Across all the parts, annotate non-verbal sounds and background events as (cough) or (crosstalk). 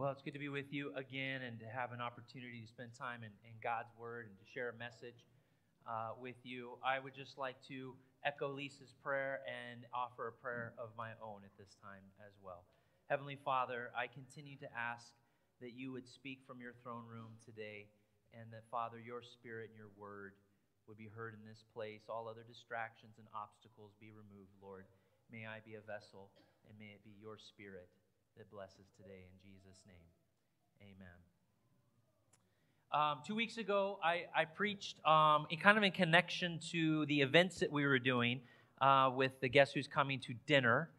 Well, it's good to be with you again and to have an opportunity to spend time in, in God's Word and to share a message uh, with you. I would just like to echo Lisa's prayer and offer a prayer of my own at this time as well. Heavenly Father, I continue to ask that you would speak from your throne room today and that, Father, your Spirit and your Word would be heard in this place. All other distractions and obstacles be removed, Lord. May I be a vessel and may it be your Spirit that blesses today. In Jesus' name, amen. Um, two weeks ago, I, I preached um, in kind of in connection to the events that we were doing uh, with the Guess Who's Coming to Dinner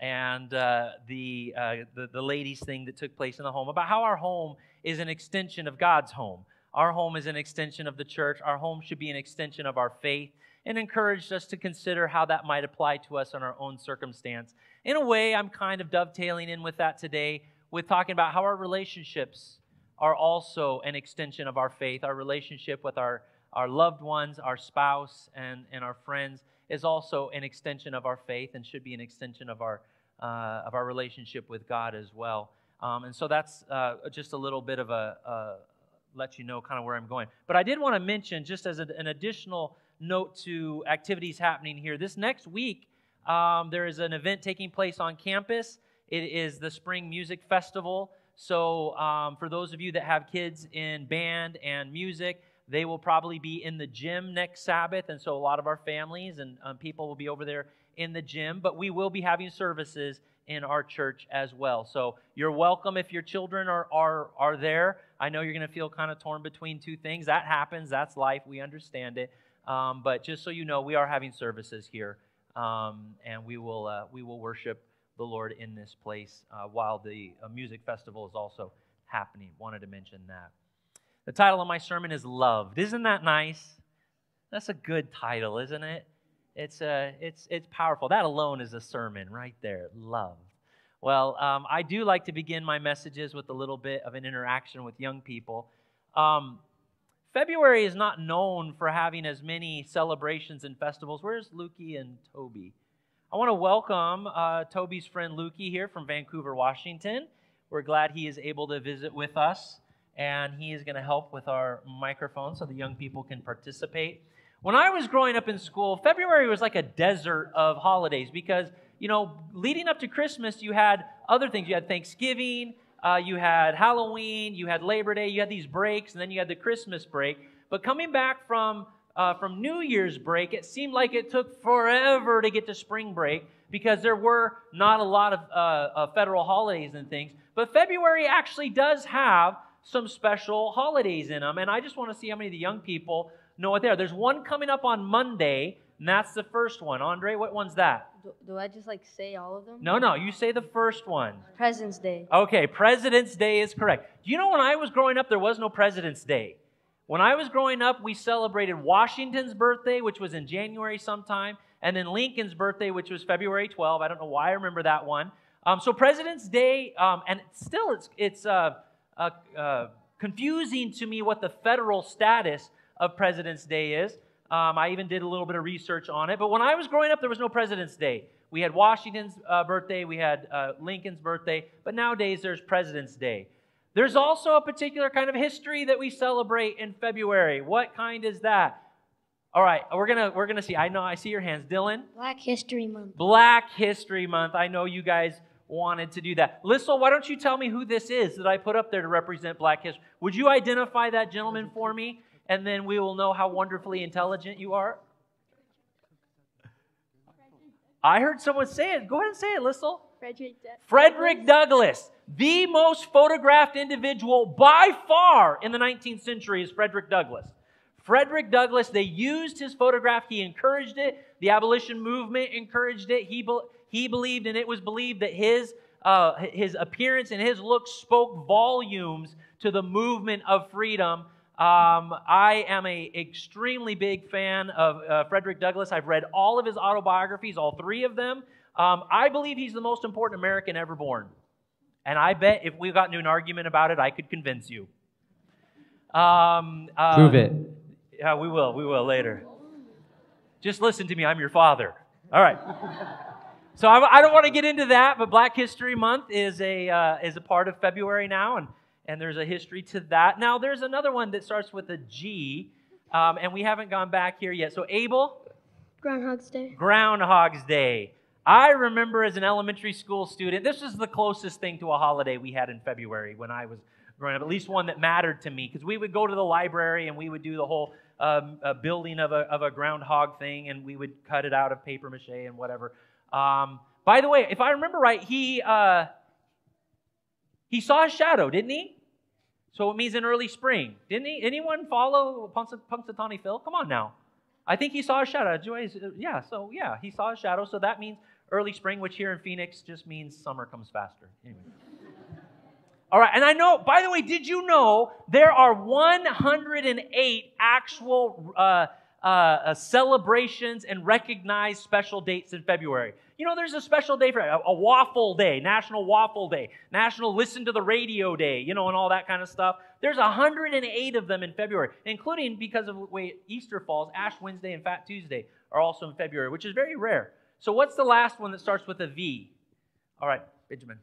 and uh, the, uh, the, the ladies thing that took place in the home about how our home is an extension of God's home. Our home is an extension of the church. Our home should be an extension of our faith and encouraged us to consider how that might apply to us in our own circumstance. In a way, I'm kind of dovetailing in with that today with talking about how our relationships are also an extension of our faith. Our relationship with our, our loved ones, our spouse, and, and our friends is also an extension of our faith and should be an extension of our, uh, of our relationship with God as well. Um, and so that's uh, just a little bit of a, uh, let you know kind of where I'm going. But I did want to mention, just as a, an additional note to activities happening here. This next week, um, there is an event taking place on campus. It is the Spring Music Festival. So, um, for those of you that have kids in band and music, they will probably be in the gym next Sabbath. And so, a lot of our families and um, people will be over there in the gym. But we will be having services in our church as well. So, you're welcome if your children are, are, are there. I know you're going to feel kind of torn between two things. That happens, that's life. We understand it. Um, but just so you know, we are having services here, um, and we will uh, we will worship the Lord in this place uh, while the uh, music festival is also happening. Wanted to mention that. The title of my sermon is "Loved." Isn't that nice? That's a good title, isn't it? It's uh, it's it's powerful. That alone is a sermon right there. Loved. Well, um, I do like to begin my messages with a little bit of an interaction with young people. Um, February is not known for having as many celebrations and festivals. Where's Lukey and Toby? I want to welcome uh, Toby's friend Lukey here from Vancouver, Washington. We're glad he is able to visit with us, and he is going to help with our microphone so the young people can participate. When I was growing up in school, February was like a desert of holidays because, you know, leading up to Christmas, you had other things. You had Thanksgiving, uh, you had Halloween, you had Labor Day, you had these breaks, and then you had the Christmas break. But coming back from uh, from New Year's break, it seemed like it took forever to get to spring break because there were not a lot of uh, federal holidays and things. But February actually does have some special holidays in them, and I just want to see how many of the young people know what they are. There's one coming up on Monday, and that's the first one. Andre, what one's that? Do, do, I just like say all of them? No, no. You say the first one. President's Day. Okay, President's Day is correct. Do you know when I was growing up, there was no President's Day? When I was growing up, we celebrated Washington's birthday, which was in January sometime, and then Lincoln's birthday, which was February 12. I don't know why I remember that one. Um, so President's Day, um, and still it's it's uh, uh, uh, confusing to me what the federal status of President's Day is. Um, I even did a little bit of research on it. But when I was growing up, there was no President's Day. We had Washington's uh, birthday, we had uh, Lincoln's birthday, but nowadays there's President's Day. There's also a particular kind of history that we celebrate in February. What kind is that? All right, we're gonna we're gonna see. I know I see your hands, Dylan. Black History Month. Black History Month. I know you guys wanted to do that. Lissel, why don't you tell me who this is that I put up there to represent Black History? Would you identify that gentleman for me? And then we will know how wonderfully intelligent you are? I heard someone say it. Go ahead and say it, Lissel. Frederick, D- Frederick Douglass. The most photographed individual by far in the 19th century is Frederick Douglass. Frederick Douglass, they used his photograph. He encouraged it. The abolition movement encouraged it. He, be- he believed, and it was believed that his, uh, his appearance and his looks spoke volumes to the movement of freedom um, I am a extremely big fan of uh, Frederick Douglass. I've read all of his autobiographies, all three of them. Um, I believe he's the most important American ever born. And I bet if we got into an argument about it, I could convince you. Um, uh, Prove it. Yeah, we will. We will later. Just listen to me. I'm your father. All right. So I, I don't want to get into that, but Black History Month is a uh, is a part of February now, and and there's a history to that. Now there's another one that starts with a G, um, and we haven't gone back here yet. So Abel, Groundhog's Day. Groundhog's Day. I remember as an elementary school student, this is the closest thing to a holiday we had in February when I was growing up, at least one that mattered to me, because we would go to the library and we would do the whole um, uh, building of a, of a groundhog thing, and we would cut it out of paper mache and whatever. Um, by the way, if I remember right, he uh, he saw a shadow, didn't he? So it means in early spring, didn't he? Anyone follow Punxsutawney Phil? Come on now. I think he saw a shadow. Yeah, so yeah, he saw a shadow. So that means early spring, which here in Phoenix just means summer comes faster. Anyway. (laughs) All right, and I know, by the way, did you know there are 108 actual uh, uh, uh, celebrations and recognized special dates in February? You know, there's a special day for a, a waffle day, National Waffle Day, National Listen to the Radio Day, you know, and all that kind of stuff. There's 108 of them in February, including because of the way Easter falls, Ash Wednesday and Fat Tuesday are also in February, which is very rare. So, what's the last one that starts with a V? All right, Benjamin.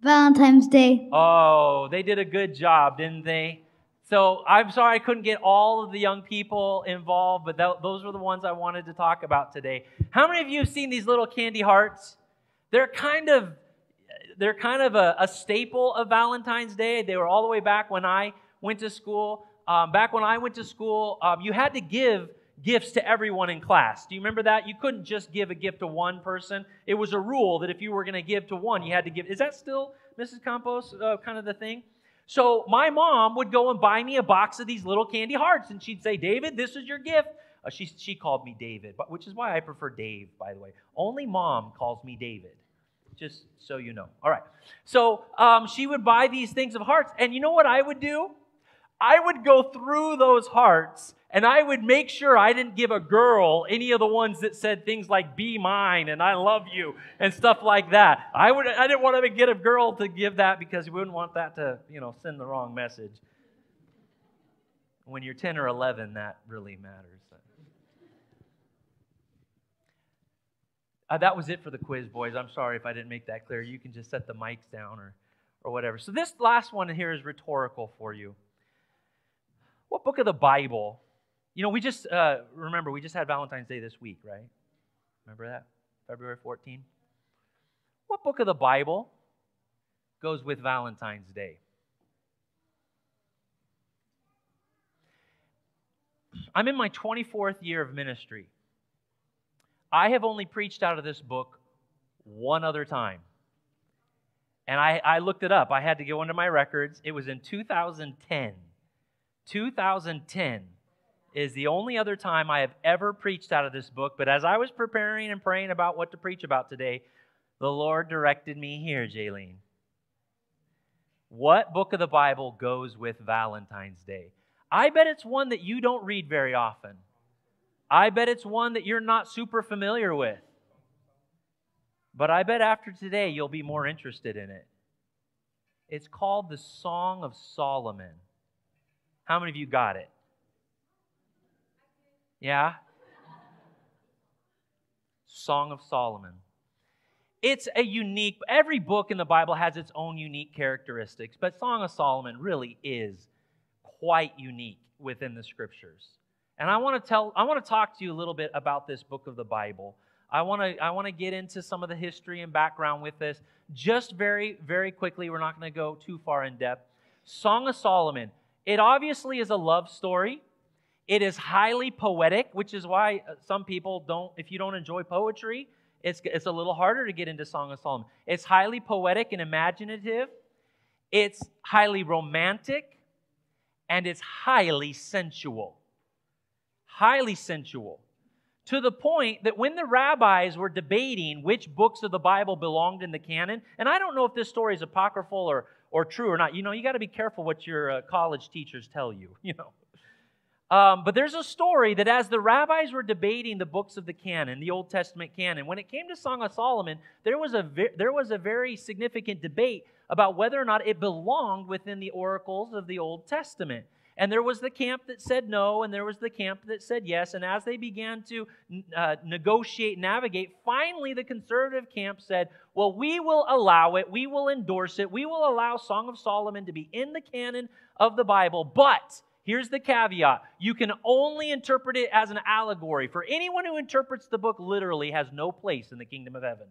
Valentine's Day. Oh, they did a good job, didn't they? So I'm sorry I couldn't get all of the young people involved, but th- those were the ones I wanted to talk about today. How many of you have seen these little candy hearts? They're kind of they're kind of a, a staple of Valentine's Day. They were all the way back when I went to school. Um, back when I went to school, um, you had to give gifts to everyone in class. Do you remember that? You couldn't just give a gift to one person. It was a rule that if you were going to give to one, you had to give. Is that still, Mrs. Campos, uh, kind of the thing? So my mom would go and buy me a box of these little candy hearts, and she'd say, David, this is your gift. Uh, she, she called me David, but, which is why I prefer Dave, by the way. Only mom calls me David, just so you know. All right. So um, she would buy these things of hearts, and you know what I would do? I would go through those hearts and I would make sure I didn't give a girl any of the ones that said things like be mine and I love you and stuff like that. I would I didn't want to get a girl to give that because we wouldn't want that to, you know, send the wrong message. When you're 10 or 11, that really matters. Uh, that was it for the quiz, boys. I'm sorry if I didn't make that clear. You can just set the mics down or, or whatever. So, this last one here is rhetorical for you. What book of the Bible? You know, we just, uh, remember, we just had Valentine's Day this week, right? Remember that? February 14? What book of the Bible goes with Valentine's Day? I'm in my 24th year of ministry. I have only preached out of this book one other time. And I, I looked it up. I had to go into my records. It was in 2010. 2010 is the only other time I have ever preached out of this book. But as I was preparing and praying about what to preach about today, the Lord directed me here, Jaylene. What book of the Bible goes with Valentine's Day? I bet it's one that you don't read very often. I bet it's one that you're not super familiar with. But I bet after today you'll be more interested in it. It's called the Song of Solomon. How many of you got it? Yeah? Song of Solomon. It's a unique, every book in the Bible has its own unique characteristics, but Song of Solomon really is quite unique within the scriptures. And I want to tell, I want to talk to you a little bit about this book of the Bible. I want to, I want to get into some of the history and background with this just very, very quickly. We're not going to go too far in depth. Song of Solomon. It obviously is a love story. It is highly poetic, which is why uh, some people don't, if you don't enjoy poetry, it's, it's a little harder to get into Song of Solomon. It's highly poetic and imaginative, it's highly romantic, and it's highly sensual. Highly sensual. To the point that when the rabbis were debating which books of the Bible belonged in the canon, and I don't know if this story is apocryphal or, or true or not. You know, you got to be careful what your uh, college teachers tell you, (laughs) you know. Um, but there's a story that as the rabbis were debating the books of the canon, the Old Testament canon, when it came to Song of Solomon, there was a, ve- there was a very significant debate about whether or not it belonged within the oracles of the Old Testament. And there was the camp that said no, and there was the camp that said yes. And as they began to uh, negotiate, navigate, finally the conservative camp said, Well, we will allow it, we will endorse it, we will allow Song of Solomon to be in the canon of the Bible, but Here's the caveat you can only interpret it as an allegory. For anyone who interprets the book literally has no place in the kingdom of heaven.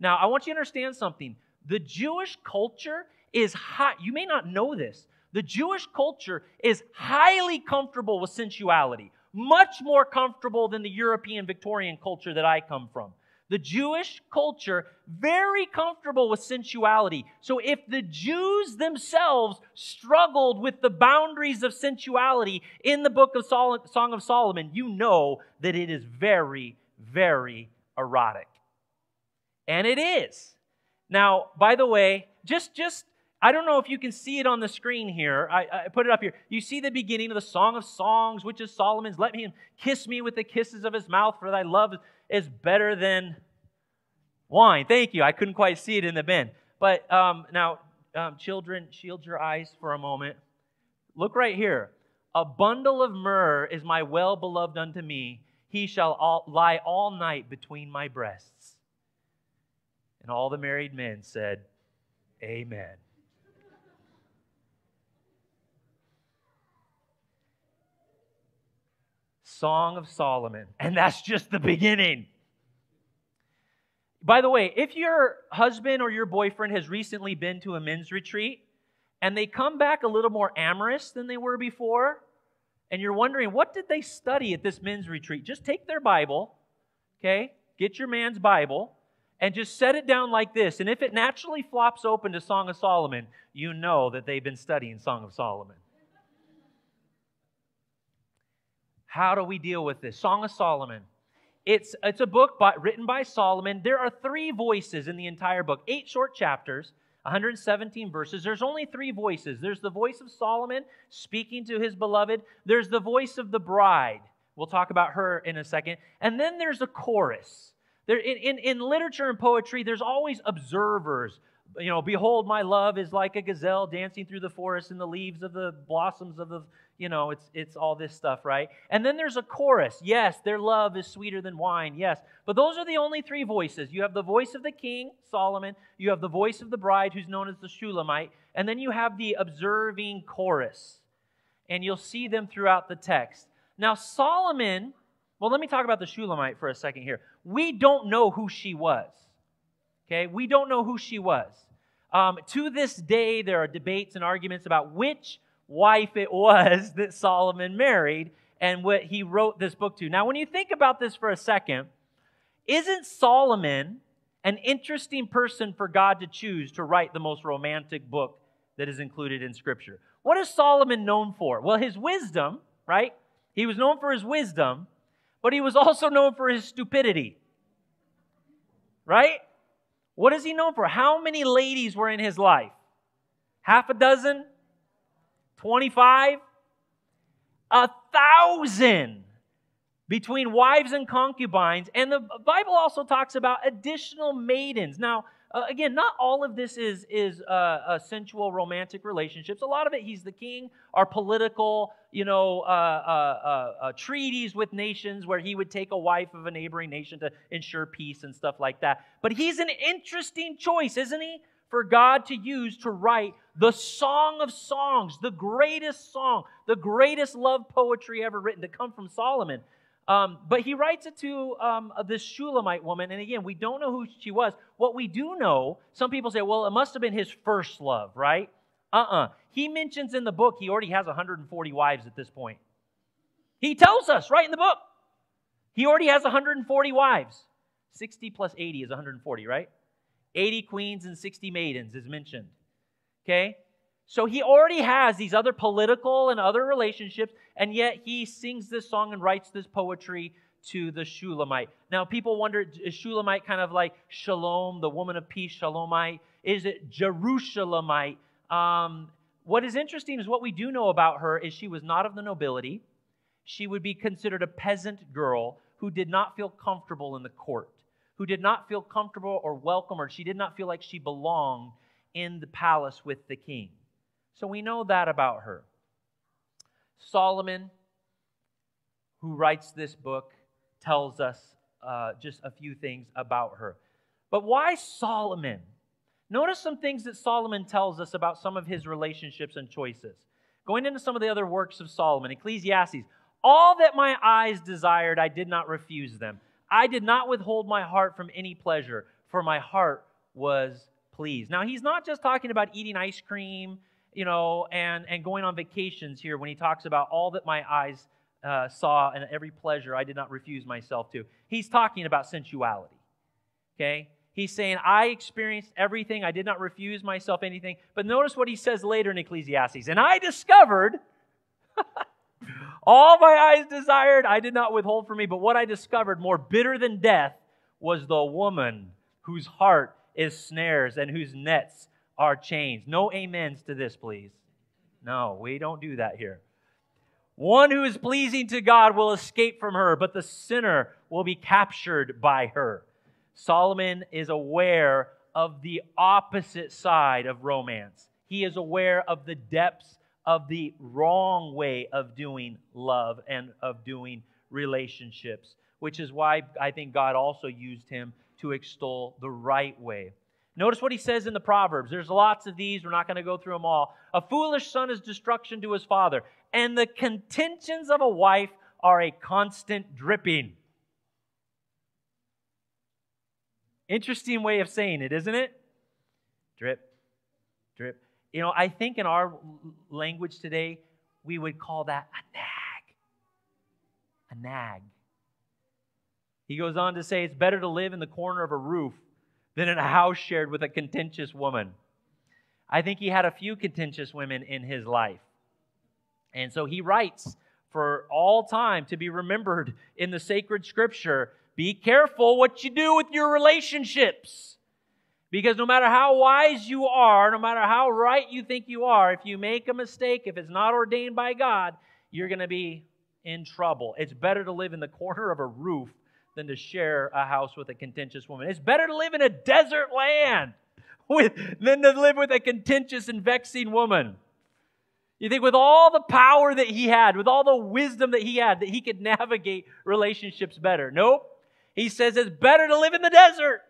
Now, I want you to understand something. The Jewish culture is hot. you may not know this. The Jewish culture is highly comfortable with sensuality, much more comfortable than the European Victorian culture that I come from the Jewish culture very comfortable with sensuality. So if the Jews themselves struggled with the boundaries of sensuality in the book of Sol- Song of Solomon, you know that it is very, very erotic. And it is. Now, by the way, just just I don't know if you can see it on the screen here. I, I, put it up here. You see the beginning of the Song of Songs, which is Solomon's. Let him kiss me with the kisses of his mouth, for thy love is better than wine. Thank you. I couldn't quite see it in the bin. But um, now, um, children, shield your eyes for a moment. Look right here. A bundle of myrrh is my well beloved unto me. He shall all, lie all night between my breasts. And all the married men said, Amen. Song of Solomon. And that's just the beginning. By the way, if your husband or your boyfriend has recently been to a men's retreat and they come back a little more amorous than they were before, and you're wondering, what did they study at this men's retreat? Just take their Bible, okay? Get your man's Bible and just set it down like this. And if it naturally flops open to Song of Solomon, you know that they've been studying Song of Solomon. How do we deal with this? Song of Solomon. It's, it's a book by, written by Solomon. There are three voices in the entire book, eight short chapters, 117 verses. There's only three voices there's the voice of Solomon speaking to his beloved, there's the voice of the bride. We'll talk about her in a second. And then there's a chorus. There, in, in, in literature and poetry, there's always observers. You know, behold, my love is like a gazelle dancing through the forest in the leaves of the blossoms of the you know, it's, it's all this stuff, right? And then there's a chorus. Yes, their love is sweeter than wine. Yes. But those are the only three voices. You have the voice of the king, Solomon. You have the voice of the bride, who's known as the Shulamite. And then you have the observing chorus. And you'll see them throughout the text. Now, Solomon, well, let me talk about the Shulamite for a second here. We don't know who she was. Okay? We don't know who she was. Um, to this day, there are debates and arguments about which wife it was (laughs) that Solomon married and what he wrote this book to. Now, when you think about this for a second, isn't Solomon an interesting person for God to choose to write the most romantic book that is included in Scripture? What is Solomon known for? Well, his wisdom, right? He was known for his wisdom, but he was also known for his stupidity. Right? What is he known for? How many ladies were in his life? Half a dozen? 25, a thousand between wives and concubines. And the Bible also talks about additional maidens. Now, uh, again, not all of this is, is uh, sensual romantic relationships. A lot of it, he's the king, are political, you know, uh, uh, uh, treaties with nations where he would take a wife of a neighboring nation to ensure peace and stuff like that. But he's an interesting choice, isn't he? For God to use to write the Song of Songs, the greatest song, the greatest love poetry ever written to come from Solomon. Um, but he writes it to um, this Shulamite woman, and again, we don't know who she was. What we do know, some people say, well, it must have been his first love, right? Uh uh-uh. uh He mentions in the book he already has 140 wives at this point. He tells us right in the book. He already has 140 wives. 60 plus 80 is 140, right? 80 queens and 60 maidens is mentioned. Okay? So he already has these other political and other relationships, and yet he sings this song and writes this poetry to the Shulamite. Now, people wonder is Shulamite kind of like Shalom, the woman of peace, Shalomite? Is it Jerusalemite? Um, what is interesting is what we do know about her is she was not of the nobility. She would be considered a peasant girl who did not feel comfortable in the court, who did not feel comfortable or welcome, or she did not feel like she belonged in the palace with the king. So we know that about her. Solomon, who writes this book, tells us uh, just a few things about her. But why Solomon? Notice some things that Solomon tells us about some of his relationships and choices. Going into some of the other works of Solomon, Ecclesiastes, all that my eyes desired, I did not refuse them. I did not withhold my heart from any pleasure, for my heart was pleased. Now, he's not just talking about eating ice cream, you know, and, and going on vacations here when he talks about all that my eyes uh, saw and every pleasure I did not refuse myself to. He's talking about sensuality, okay? He's saying, I experienced everything. I did not refuse myself anything. But notice what he says later in Ecclesiastes. And I discovered all my eyes desired, I did not withhold from me. But what I discovered, more bitter than death, was the woman whose heart is snares and whose nets are chains. No amens to this, please. No, we don't do that here. One who is pleasing to God will escape from her, but the sinner will be captured by her. Solomon is aware of the opposite side of romance. He is aware of the depths of the wrong way of doing love and of doing relationships, which is why I think God also used him to extol the right way. Notice what he says in the Proverbs. There's lots of these. We're not going to go through them all. A foolish son is destruction to his father, and the contentions of a wife are a constant dripping. Interesting way of saying it, isn't it? Drip, drip. You know, I think in our language today, we would call that a nag. A nag. He goes on to say it's better to live in the corner of a roof than in a house shared with a contentious woman. I think he had a few contentious women in his life. And so he writes for all time to be remembered in the sacred scripture be careful what you do with your relationships. Because no matter how wise you are, no matter how right you think you are, if you make a mistake, if it's not ordained by God, you're going to be in trouble. It's better to live in the corner of a roof than to share a house with a contentious woman. It's better to live in a desert land (laughs) with, than to live with a contentious and vexing woman. You think with all the power that he had, with all the wisdom that he had, that he could (laughs) navigate relationships better. Nope. He says it's better to live in the desert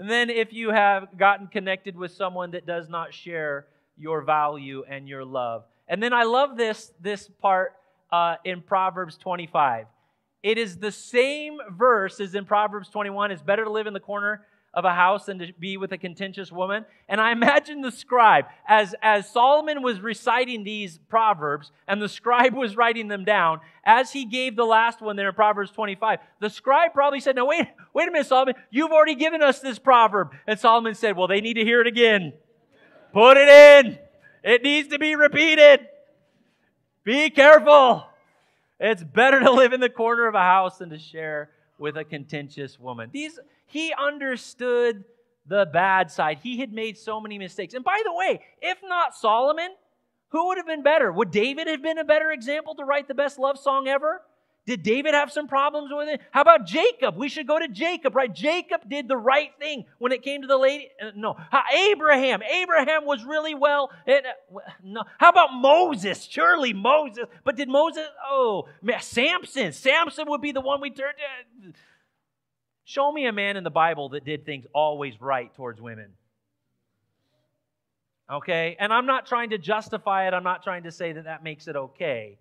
than if you have gotten connected with someone that does not share your value and your love. And then I love this, this part uh, in Proverbs 25. It is the same verse as in Proverbs 21. It's better to live in the corner of a house than to be with a contentious woman. And I imagine the scribe, as, as Solomon was reciting these proverbs and the scribe was writing them down, as he gave the last one there in Proverbs 25, the scribe probably said, No, wait, wait a minute, Solomon, you've already given us this proverb. And Solomon said, Well, they need to hear it again. Put it in. It needs to be repeated. Be careful. It's better to live in the corner of a house than to share with a contentious woman. These he understood the bad side. He had made so many mistakes. And by the way, if not Solomon, who would have been better? Would David have been a better example to write the best love song ever? Did David have some problems with it? How about Jacob? We should go to Jacob, right? Jacob did the right thing when it came to the lady. Uh, no. Abraham. Abraham was really well. Uh, no. How about Moses? Surely Moses. But did Moses? Oh, Samson. Samson would be the one we turn to. Show me a man in the Bible that did things always right towards women. Okay? And I'm not trying to justify it. I'm not trying to say that that makes it okay.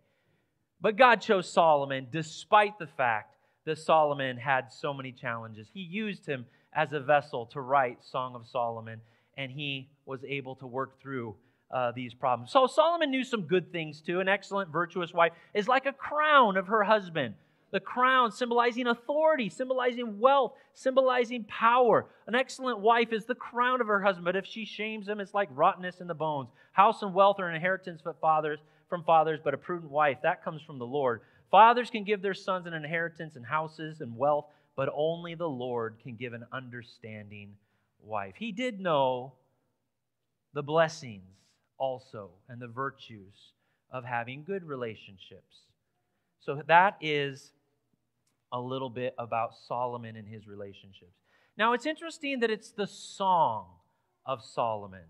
But God chose Solomon despite the fact that Solomon had so many challenges. He used him as a vessel to write Song of Solomon, and he was able to work through uh, these problems. So Solomon knew some good things too. An excellent, virtuous wife is like a crown of her husband the crown symbolizing authority, symbolizing wealth, symbolizing power. An excellent wife is the crown of her husband, but if she shames him, it's like rottenness in the bones. House and wealth are an inheritance from fathers, from fathers, but a prudent wife, that comes from the Lord. Fathers can give their sons an inheritance and houses and wealth, but only the Lord can give an understanding wife. He did know the blessings also and the virtues of having good relationships. So that is a little bit about Solomon and his relationships. Now, it's interesting that it's the song of Solomon.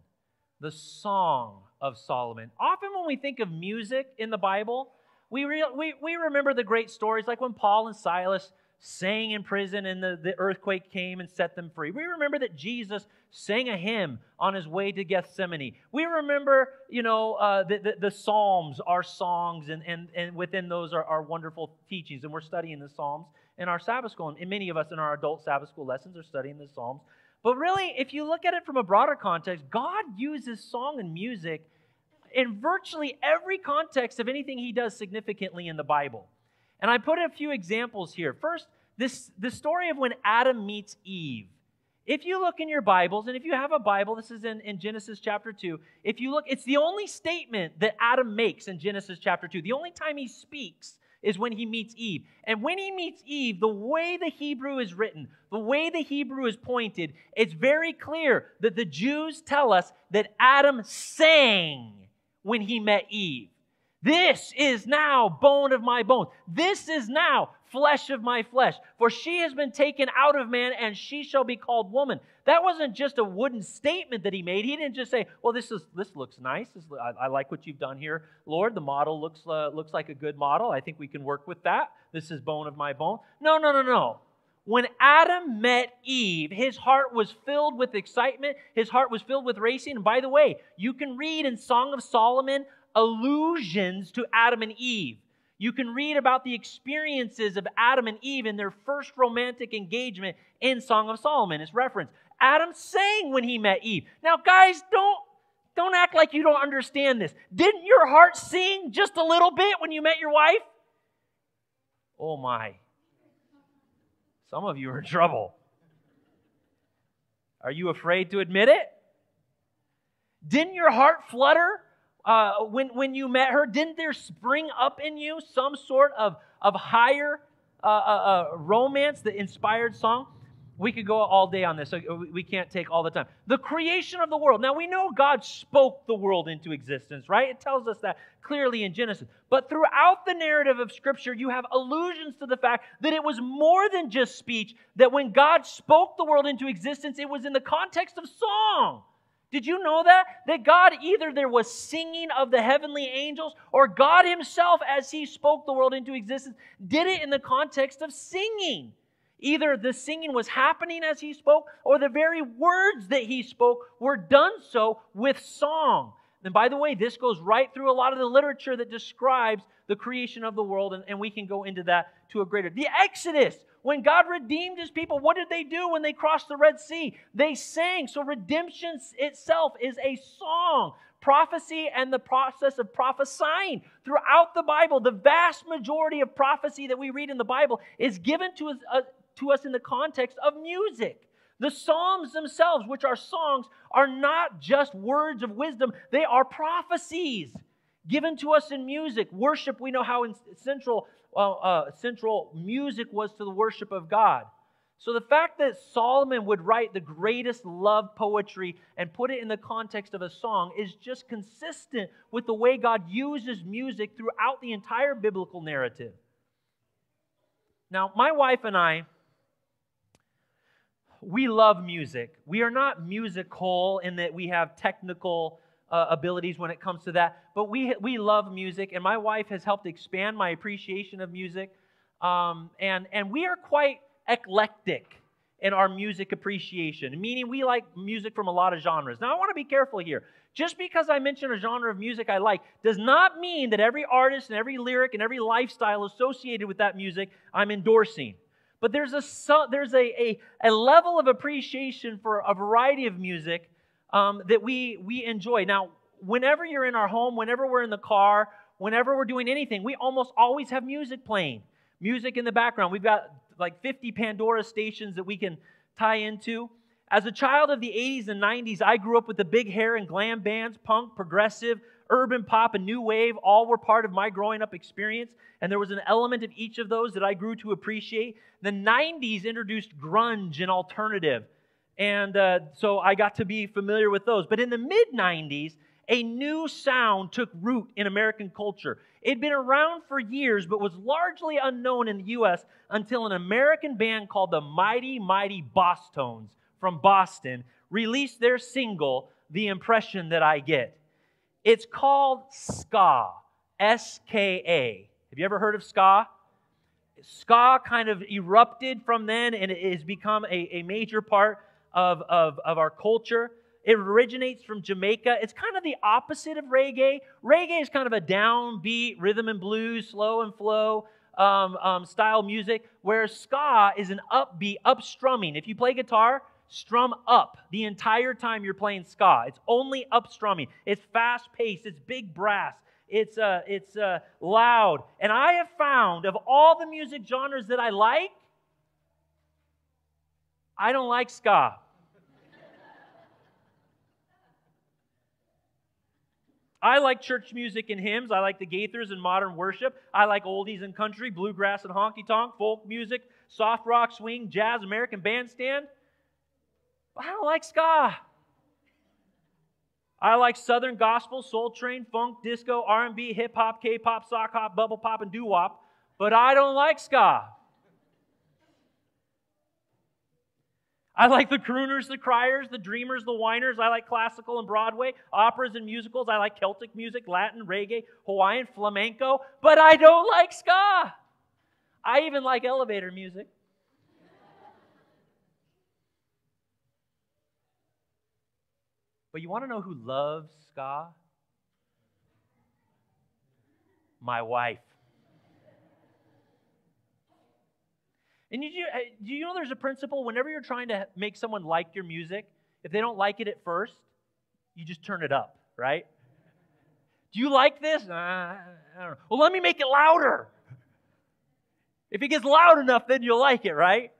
The song of Solomon. Often, when we think of music in the Bible, We, re- we, we remember the great stories like when Paul and Silas sang in prison and the, the earthquake came and set them free. We remember that Jesus sang a hymn on his way to Gethsemane. We remember, you know, uh, the, the, the, Psalms are songs, and, and, and within those are, are wonderful teachings. And we're studying the Psalms in our Sabbath school. And many of us in our adult Sabbath school lessons are studying the Psalms. But really, if you look at it from a broader context, God uses song and music in virtually every context of anything he does significantly in the Bible. And I put a few examples here. First, this the story of when Adam meets Eve. If you look in your Bibles, and if you have a Bible, this is in, in Genesis chapter 2. If you look, it's the only statement that Adam makes in Genesis chapter 2. The only time he speaks is when he meets Eve. And when he meets Eve, the way the Hebrew is written, the way the Hebrew is pointed, it's very clear that the Jews tell us that Adam sang when he met Eve. This is now bone of my bones. This is now flesh of my flesh. For she has been taken out of man, and she shall be called woman. That wasn't just a wooden statement that he made. He didn't just say, "Well, this is this looks nice. This, I, I, like what you've done here, Lord. The model looks uh, looks like a good model. I think we can work with that. This is bone of my bone." No, no, no, no. When Adam met Eve, his heart was filled with excitement. His heart was filled with racing. And by the way, you can read in Song of Solomon allusions to Adam and Eve. You can read about the experiences of Adam and Eve in their first romantic engagement in Song of Solomon. It's referenced. Adam sang when he met Eve. Now, guys, don't don't act like you don't understand this. Didn't your heart sing just a little bit when you met your wife? Oh my. Some of you are in trouble. Are you afraid to admit it? Didn't your heart flutter uh, when, when you met her? Didn't there spring up in you some sort of, of higher uh, uh, uh romance that inspired song? We could go all day on this, so we can't take all the time. The creation of the world. Now, we know God spoke the world into existence, right? It tells us that clearly in Genesis. But throughout the narrative of Scripture, you have allusions to the fact that it was more than just speech, that when God spoke the world into existence, it was in the context of song. Did you know that? That God, either there was singing of the heavenly angels, or God Himself, as He spoke the world into existence, did it in the context of singing. Either the singing was happening as he spoke, or the very words that he spoke were done so with song. And by the way, this goes right through a lot of the literature that describes the creation of the world, and, and we can go into that to a greater. The Exodus, when God redeemed his people, what did they do when they crossed the Red Sea? They sang. So redemption itself is a song. Prophecy and the process of prophesying throughout the Bible, the vast majority of prophecy that we read in the Bible is given to us, uh, to us in the context of music. The Psalms themselves, which are songs, are not just words of wisdom, they are prophecies given to us in music. Worship, we know how central, uh, uh, central music was to the worship of God. So the fact that Solomon would write the greatest love poetry and put it in the context of a song is just consistent with the way God uses music throughout the entire biblical narrative. Now, my wife and I, we love music. We are not musical in that we have technical uh, abilities when it comes to that, but we, we love music, and my wife has helped expand my appreciation of music. Um, and, and we are quite eclectic in our music appreciation, meaning we like music from a lot of genres. Now, I want to be careful here. Just because I mention a genre of music I like does not mean that every artist and every lyric and every lifestyle associated with that music I'm endorsing. But there's a, there's a, a, a level of appreciation for a variety of music um, that we, we enjoy. Now, whenever you're in our home, whenever we're in the car, whenever we're doing anything, we almost always have music playing. Music in the background. We've got like 50 Pandora stations that we can tie into. As a child of the 80s and 90s, I grew up with the big hair and glam bands, punk, progressive, urban pop, and new wave. All were part of my growing up experience, and there was an element of each of those that I grew to appreciate. The 90s introduced grunge and alternative. And uh, so I got to be familiar with those. But in the mid 90s, a new sound took root in American culture. It'd been around for years, but was largely unknown in the U.S. until an American band called the Mighty Mighty Bosstones from Boston released their single, The Impression That I Get. It's called Ska, S K A. Have you ever heard of ska? Ska kind of erupted from then and it has become a, a major part of, of, of our culture. It originates from Jamaica. It's kind of the opposite of reggae. Reggae is kind of a downbeat rhythm and blues, slow and flow um, um, style music, whereas ska is an upbeat, upstrumming. If you play guitar, strum up the entire time you're playing ska. It's only up strumming. It's fast paced. It's big brass. It's uh, it's uh, loud. And I have found of all the music genres that I like, I don't like ska. I like church music and hymns. I like the Gaithers and modern worship. I like oldies and country, bluegrass and honky tonk, folk music, soft rock, swing, jazz, American bandstand. I don't like ska. I like Southern gospel, soul train, funk, disco, R&B, hip hop, K-pop, sock hop, bubble pop, and doo wop. But I don't like ska. I like the crooners, the criers, the dreamers, the whiners. I like classical and Broadway, operas and musicals. I like Celtic music, Latin, reggae, Hawaiian, flamenco, but I don't like ska. I even like elevator music. But you want to know who loves ska? My wife. And you, uh, do you know there's a principle whenever you're trying to make someone like your music, if they don't like it at first, you just turn it up, right? Do you like this? Uh, I don't know. Well, let me make it louder. If it gets loud enough, then you'll like it, right?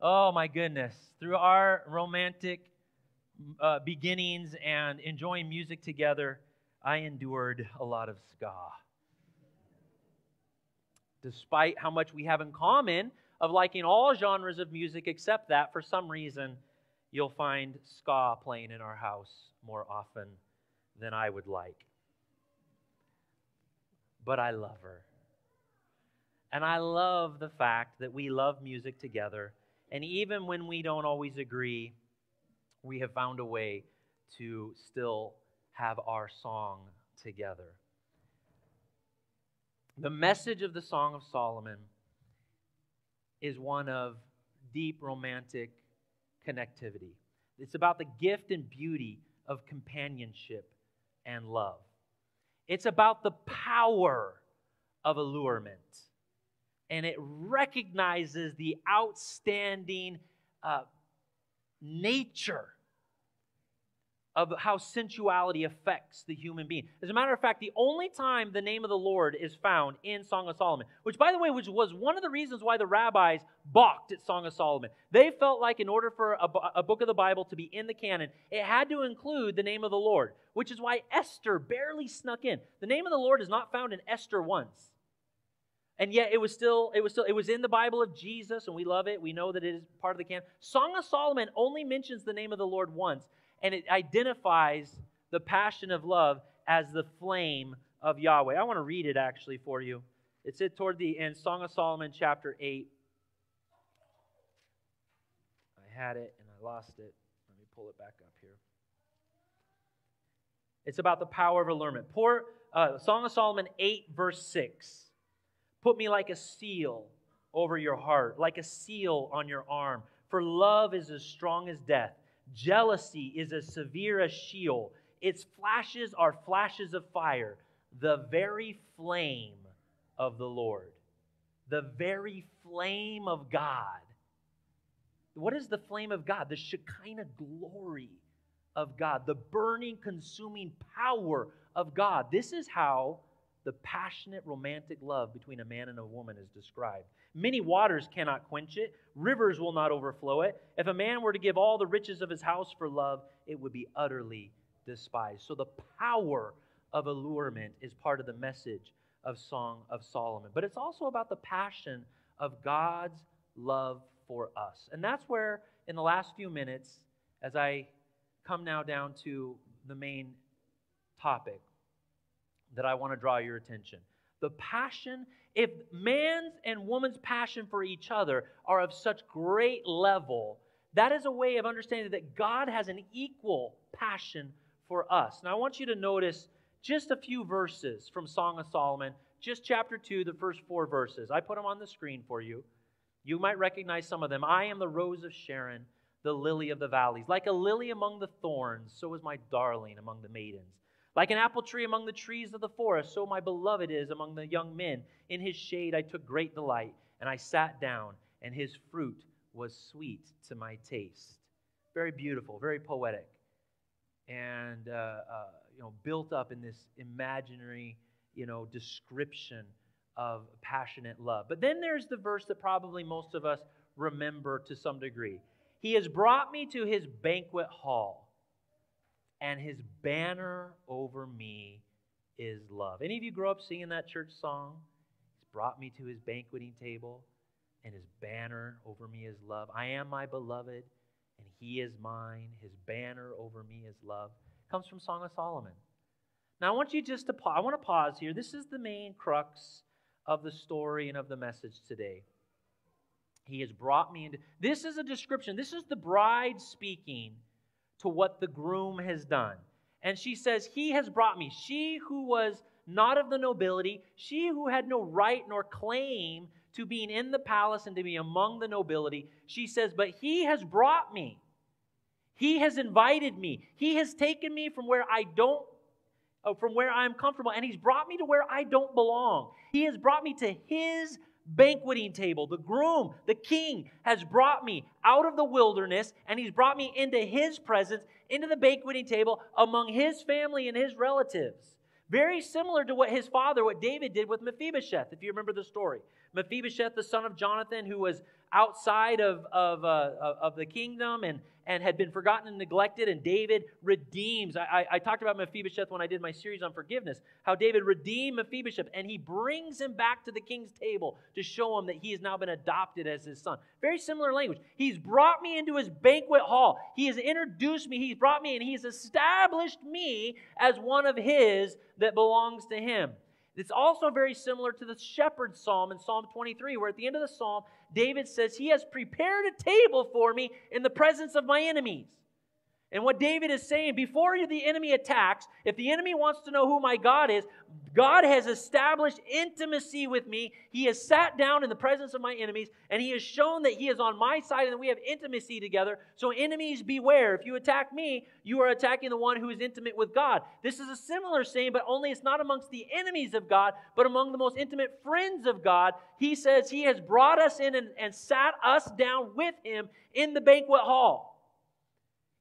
Oh my goodness. Through our romantic uh, beginnings and enjoying music together, I endured a lot of ska despite how much we have in common of liking all genres of music except that, for some reason, you'll find ska playing in our house more often than I would like. But I love her. And I love the fact that we love music together. And even when we don't always agree, we have found a way to still have our song together. The message of the Song of Solomon is one of deep romantic connectivity. It's about the gift and beauty of companionship and love. It's about the power of allurement. And it recognizes the outstanding uh, nature of how sensuality affects the human being. As a matter of fact, the only time the name of the Lord is found in Song of Solomon, which, by the way, which was one of the reasons why the rabbis balked at Song of Solomon. They felt like in order for a, a book of the Bible to be in the canon, it had to include the name of the Lord, which is why Esther barely snuck in. The name of the Lord is not found in Esther once. And yet it was still, it was still, it was in the Bible of Jesus, and we love it. We know that it is part of the canon. Song of Solomon only mentions the name of the Lord once and it identifies the passion of love as the flame of Yahweh. I want to read it actually for you. It's it toward the end, Song of Solomon, chapter 8. I had it and I lost it. Let me pull it back up here. It's about the power of allurement. Poor, uh, Song of Solomon 8, verse 6. Put me like a seal over your heart, like a seal on your arm. For love is as strong as death Jealousy is as severe as Sheol. Its flashes are flashes of fire, the very flame of the Lord. The very flame of God. What is the flame of God? The Shekinah glory of God, the burning, consuming power of God. This is how the passionate romantic love between a man and a woman is described. Many waters cannot quench it, rivers will not overflow it. If a man were to give all the riches of his house for love, it would be utterly despised. So the power of allurement is part of the message of Song of Solomon. But it's also about the passion of God's love for us. And that's where, in the last few minutes, as I come now down to the main topic that I want to draw your attention the passion, if man's and woman's passion for each other are of such great level, that is a way of understanding that God has an equal passion for us. Now, I want you to notice just a few verses from Song of Solomon, just chapter 2, the first four verses. I put them on the screen for you. You might recognize some of them. I am the rose of Sharon, the lily of the valleys. Like a lily among the thorns, so is my darling among the maidens. Like an apple tree among the trees of the forest, so my beloved is among the young men. In his shade I took great delight, and I sat down, and his fruit was sweet to my taste. Very beautiful, very poetic, and uh, uh, you know, built up in this imaginary, you know, description of passionate love. But then there's the verse that probably most of us remember to some degree. He has brought me to his banquet hall and his banner over me is love. Any of you grow up singing that church song? He's brought me to his banqueting table, and his banner over me is love. I am my beloved, and he is mine. His banner over me is love. Comes from Song of Solomon. Now I want you just to pause. I want to pause here. This is the main crux of the story and of the message today. He has brought me into this is a description. This is the bride speaking to what the groom has done. And she says, He has brought me. She who was not of the nobility, she who had no right nor claim to being in the palace and to be among the nobility, she says, But he has brought me. He has invited me. He has taken me from where I don't uh, from where I'm comfortable and he's brought me to where I don't belong. He has brought me to his banqueting table. The groom, the king, has brought me out of the wilderness and he's brought me into his presence, into the banqueting table among his family and his relatives. Very similar to what his father, what David did with Mephibosheth, if you remember the story. Mephibosheth, the son of Jonathan, who was outside of, of, uh, of the kingdom and, and had been forgotten and neglected, and David redeems. I, I, I, talked about Mephibosheth when I did my series on forgiveness, how David redeemed Mephibosheth, and he brings him back to the king's table to show him that he has now been adopted as his son. Very similar language. He's brought me into his banquet hall. He has introduced me, he's brought me, and he's established me as one of his that belongs to him. It's also very similar to the shepherd psalm in Psalm 23, where at the end of the psalm, David says, He has prepared a table for me in the presence of my enemies. And what David is saying, before the enemy attacks, if the enemy wants to know who my God is, God has established intimacy with me. He has sat down in the presence of my enemies, and He has shown that He is on my side and that we have intimacy together. So, enemies, beware. If you attack me, you are attacking the one who is intimate with God. This is a similar saying, but only it's not amongst the enemies of God, but among the most intimate friends of God. He says He has brought us in and, and sat us down with Him in the banquet hall.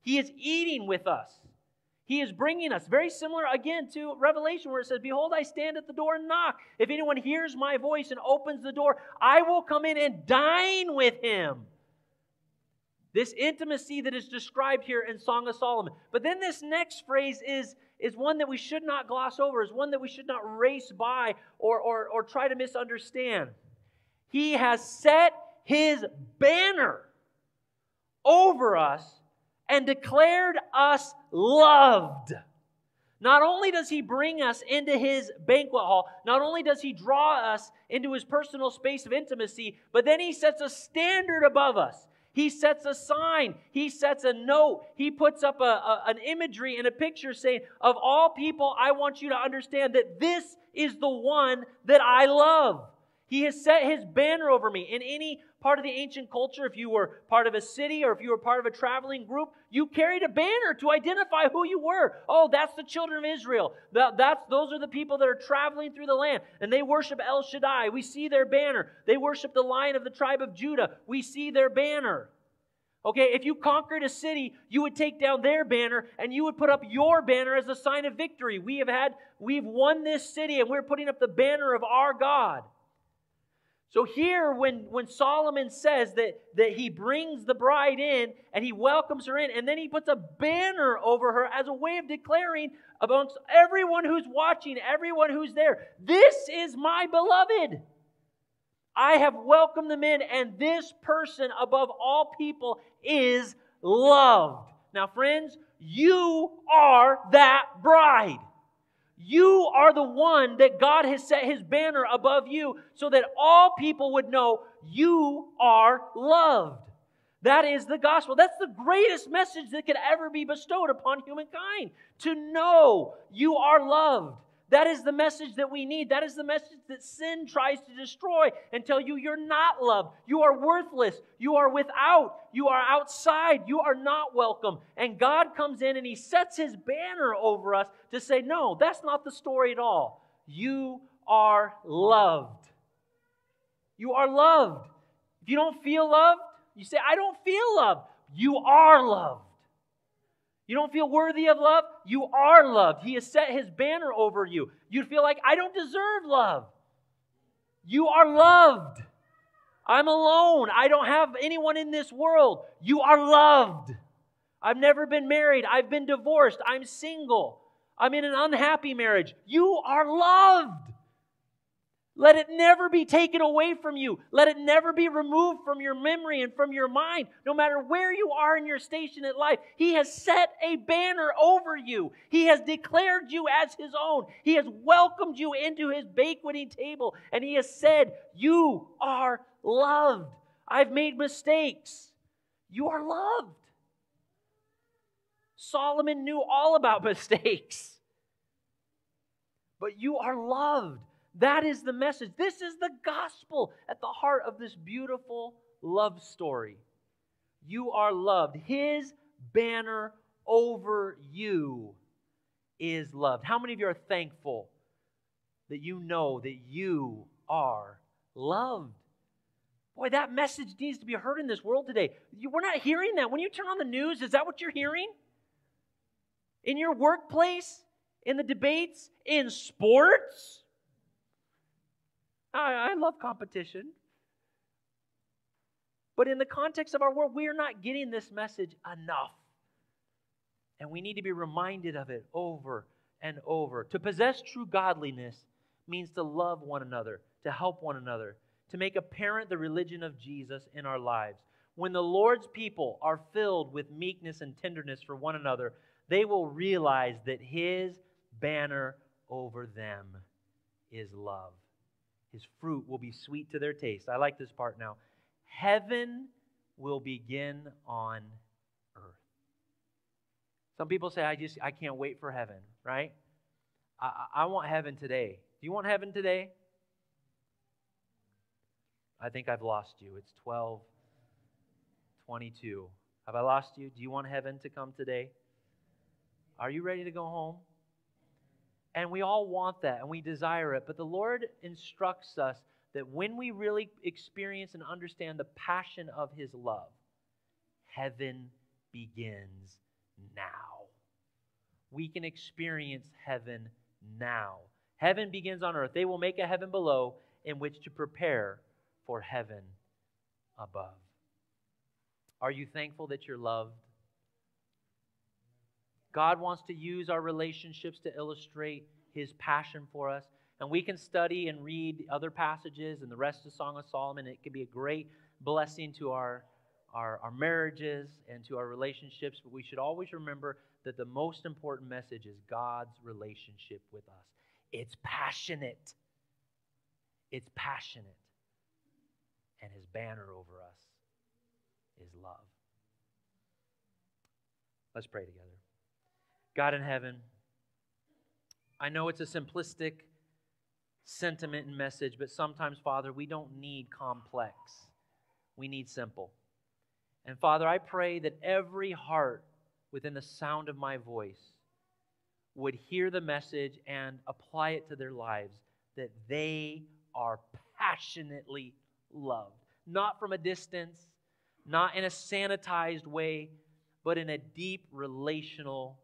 He is eating with us. He is bringing us. Very similar again to Revelation, where it says, Behold, I stand at the door and knock. If anyone hears my voice and opens the door, I will come in and dine with him. This intimacy that is described here in Song of Solomon. But then this next phrase is, is one that we should not gloss over, is one that we should not race by or, or, or try to misunderstand. He has set his banner over us and declared us loved. Not only does he bring us into his banquet hall, not only does he draw us into his personal space of intimacy, but then he sets a standard above us. He sets a sign. He sets a note. He puts up a, a, an imagery and a picture saying, Of all people, I want you to understand that this is the one that I love. He has set his banner over me. In any part of the ancient culture, if you were part of a city or if you were part of a traveling group, you carried a banner to identify who you were. Oh, that's the children of Israel. That, that's, those are the people that are traveling through the land, and they worship El Shaddai. We see their banner. They worship the lion of the tribe of Judah. We see their banner. Okay, if you conquered a city, you would take down their banner and you would put up your banner as a sign of victory. We have had, we've won this city and we're putting up the banner of our God. So here, when, when Solomon says that, that he brings the bride in and he welcomes her in, and then he puts a banner over her as a way of declaring amongst everyone who's watching, everyone who's there, this is my beloved. I have welcomed them in, and this person above all people is loved. Now, friends, you are that bride. You are the one that God has set his banner above you so that all people would know you are loved. That is the gospel. That's the greatest message that could ever be bestowed upon humankind. To know you are loved. That is the message that we need. That is the message that sin tries to destroy and tell you you're not loved. You are worthless. You are without. You are outside. You are not welcome. And God comes in and He sets His banner over us to say, no, that's not the story at all. You are loved. You are loved. If you don't feel loved, you say, I don't feel loved. You are loved. You don't feel worthy of love? You are loved. He has set his banner over you. You feel like, I don't deserve love. You are loved. I'm alone. I don't have anyone in this world. You are loved. I've never been married. I've been divorced. I'm single. I'm in an unhappy marriage. You are loved. Let it never be taken away from you. Let it never be removed from your memory and from your mind, no matter where you are in your station in life. He has set a banner over you. He has declared you as His own. He has welcomed you into His banqueting table, and He has said, You are loved. I've made mistakes. You are loved. Solomon knew all about (laughs) mistakes, but you are loved. That is the message. This is the gospel at the heart of this beautiful love story. You are loved. His banner over you is loved. How many of you are thankful that you know that you are loved? Boy, that message needs to be heard in this world today. We're not hearing that. When you turn on the news, is that what you're hearing? In your workplace, in the debates, in sports? I, I love competition. But in the context of our world, we are not getting this message enough. And we need to be reminded of it over and over. To possess true godliness means to love one another, to help one another, to make apparent the religion of Jesus in our lives. When the Lord's people are filled with meekness and tenderness for one another, they will realize that His banner over them is love. His fruit will be sweet to their taste. I like this part now. Heaven will begin on earth. Some people say, I just I can't wait for heaven, right? I, I want heaven today. Do you want heaven today? I think I've lost you. It's 12 22. Have I lost you? Do you want heaven to come today? Are you ready to go home? And we all want that and we desire it. But the Lord instructs us that when we really experience and understand the passion of His love, heaven begins now. We can experience heaven now. Heaven begins on earth. They will make a heaven below in which to prepare for heaven above. Are you thankful that you're loved? God wants to use our relationships to illustrate his passion for us. And we can study and read other passages and the rest of Song of Solomon. It can be a great blessing to our, our, our marriages and to our relationships. But we should always remember that the most important message is God's relationship with us. It's passionate. It's passionate. And his banner over us is love. Let's pray together. God in heaven, I know it's a simplistic sentiment and message, but sometimes, Father, we don't need complex. We need simple. And Father, I pray that every heart within the sound of my voice would hear the message and apply it to their lives that they are passionately loved. Not from a distance, not in a sanitized way, but in a deep relational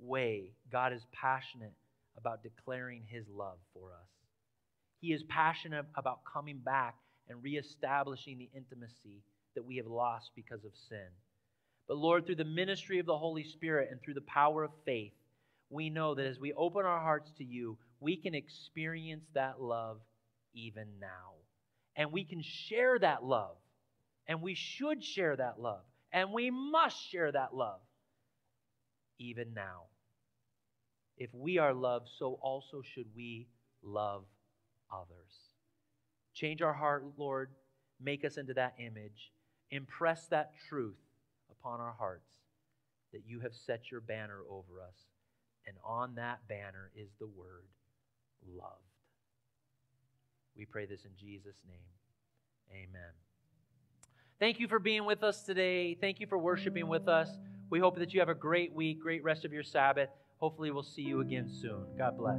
way, God is passionate about declaring his love for us. He is passionate about coming back and reestablishing the intimacy that we have lost because of sin. But Lord, through the ministry of the Holy Spirit and through the power of faith, we know that as we open our hearts to you, we can experience that love even now. And we can share that love. And we should share that love. And we must share that love even now. If we are loved, so also should we love others. Change our heart, Lord. Make us into that image. Impress that truth upon our hearts that you have set your banner over us. And on that banner is the word loved. We pray this in Jesus' name. Amen. Thank you for being with us today. Thank you for worshiping with us. We hope that you have a great week, great rest of your Sabbath. Hopefully, we'll see you again soon. God bless.